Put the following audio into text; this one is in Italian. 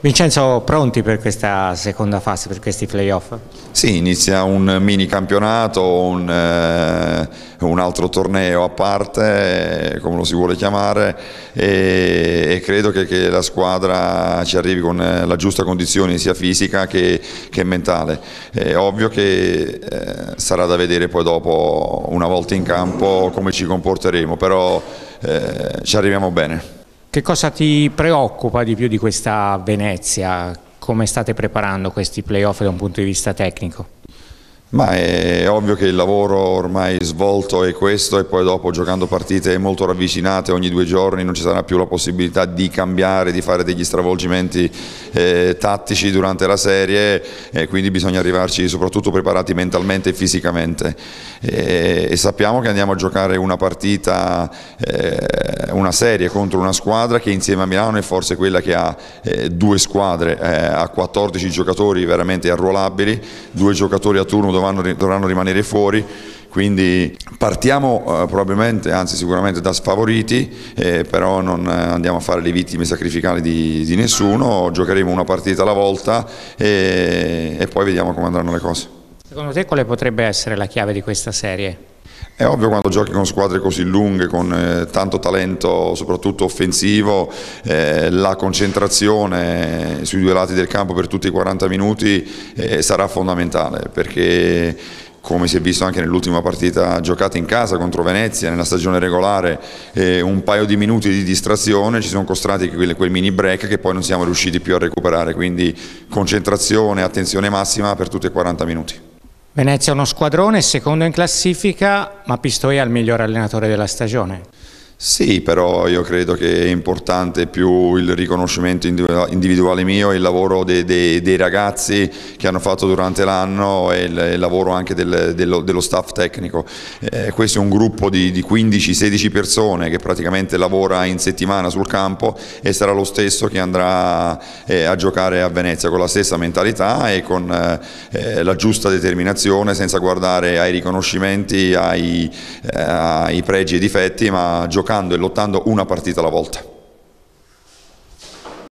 Vincenzo, pronti per questa seconda fase, per questi playoff? Sì, inizia un mini campionato, un, eh, un, altro torneo a parte, come lo si vuole chiamare, e, e credo che, che, la squadra ci arrivi con eh, la giusta condizione sia fisica che, che mentale. È ovvio che eh, sarà da vedere poi dopo, una volta in campo, come ci comporteremo, però eh, ci arriviamo bene. Che cosa ti preoccupa di più di questa Venezia? Come state preparando questi playoff da un punto di vista tecnico? Ma è ovvio che il lavoro ormai svolto è questo e poi dopo giocando partite molto ravvicinate ogni due giorni non ci sarà più la possibilità di cambiare, di fare degli stravolgimenti eh, tattici durante la serie e quindi bisogna arrivarci soprattutto preparati mentalmente e fisicamente. E, e sappiamo che andiamo a giocare una partita, eh, una serie contro una squadra che insieme a Milano è forse quella che ha eh, due squadre, eh, ha 14 giocatori veramente arruolabili, due giocatori a turno dovranno, dovranno rimanere fuori quindi partiamo eh, probabilmente, anzi sicuramente da sfavoriti, eh, però non eh, andiamo a fare le vittime sacrificali di, di nessuno, giocheremo una partita alla volta e, e poi vediamo come andranno le cose. Secondo te quale potrebbe essere la chiave di questa serie? È ovvio quando giochi con squadre così lunghe, con eh, tanto talento soprattutto offensivo, eh, la concentrazione sui due lati del campo per tutti i 40 minuti eh, sarà fondamentale perché come si è visto anche nell'ultima partita giocata in casa contro Venezia nella stagione regolare, eh, un paio di minuti di distrazione, ci sono costrati quel, quel mini break che poi non siamo riusciti più a recuperare, quindi concentrazione, attenzione massima per tutti i 40 minuti. Venezia è uno squadrone, secondo in classifica, ma Pistoia è il miglior allenatore della stagione. Sì, però io credo che è importante più il riconoscimento individuale mio, il lavoro dei, dei, dei ragazzi che hanno fatto durante l'anno e il, il, lavoro anche del, dello, dello, staff tecnico. Eh, questo è un gruppo di, di 15-16 persone che praticamente lavora in settimana sul campo e sarà lo stesso che andrà eh, a giocare a Venezia con la stessa mentalità e con eh, la giusta determinazione senza guardare ai riconoscimenti, ai, eh, ai pregi e difetti, ma giocare giocando e lottando una partita alla volta.